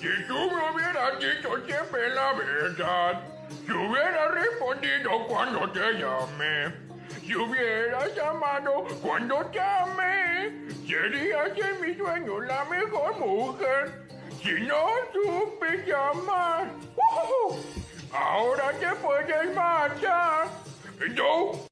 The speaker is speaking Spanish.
Si tú me hubieras dicho siempre la verdad, si hubieras respondido cuando te llamé, si hubieras llamado cuando te amé, serías en mi sueño la mejor mujer. Si no supe llamar, ¡uh! ahora te puedes marchar. Yo